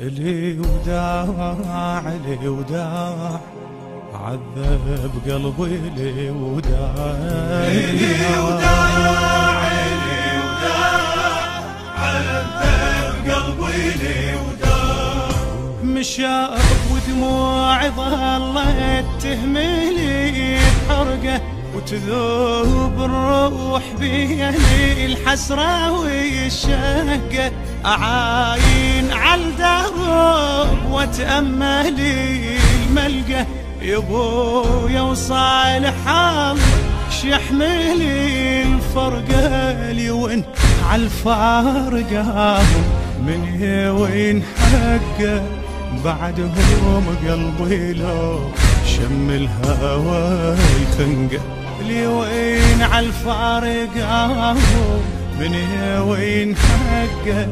لي وداع لي وداع عذب قلبي لي وداع لي وداع لي وداع عذب قلبي لي وداع مشاب ودموع ظلت تهملي حرقه. وتذوب الروح بيلي الحسرة والشقة. أعاين عالدرب وتأملي الملقى. يبويا الله شحملي الفرقة لي وين عالفارقة من وين حقه. بعدهم قلبي لو شم الهوى يخنقه لي وين عالفارقة من وين حقه؟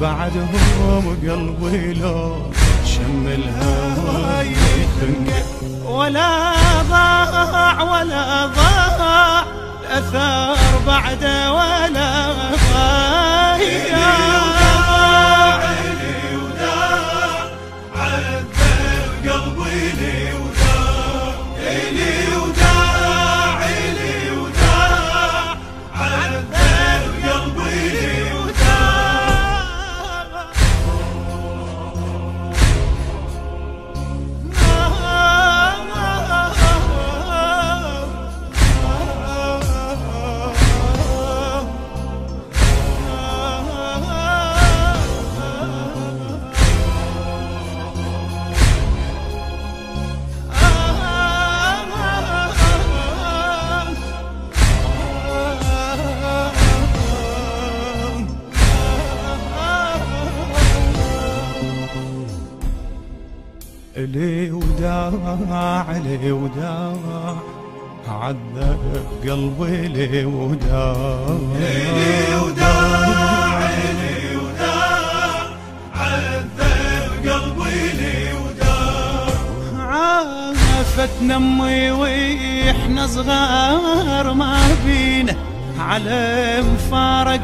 بعدهم قلبي لو شم الهوى يخنقه ولا ضاع ولا ضاع الأثر بعده ولا ضايع. لي وداع لي وداع عذب قلبي لي وداع لي وداع لي وداع عذب قلبي لي وداع عافتنا أمي وإحنا صغار ما بينا على مفارق